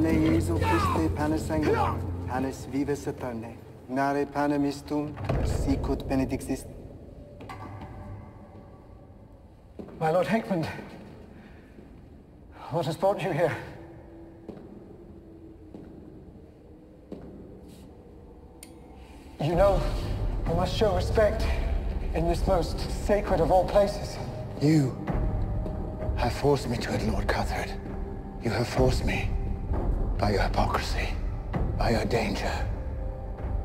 Jesu Christe panis angelum, panis vivis aeterne, nare panem istum, sicut benedixis. My Lord Heahmund, what has brought you here? You know, we must show respect in this most sacred of all places. You have forced me to it, Lord Cuthred. You have forced me by your hypocrisy, by your danger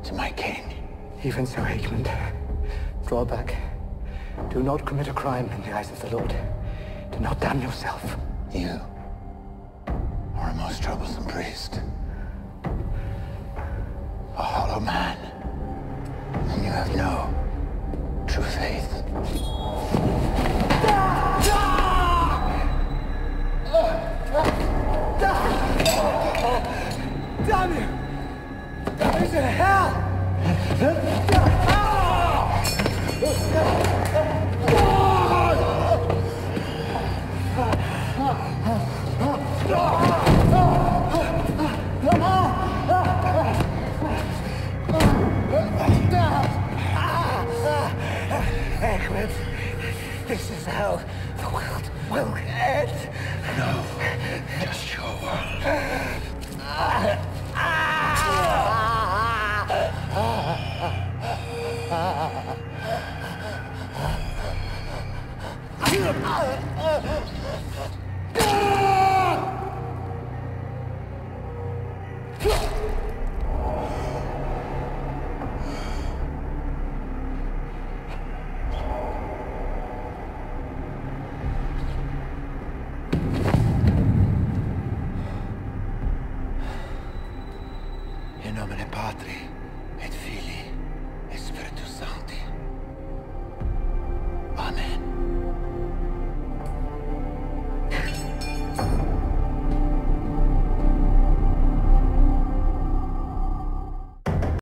to my king. Even so, Heahmund, draw back. Do not commit a crime in the eyes of the Lord. Do not damn yourself. You are a most troublesome priest. A hollow man. And you have no true faith. Damn you! He's in hell! This is how the world will end. No, In nomine Patri, et Filii.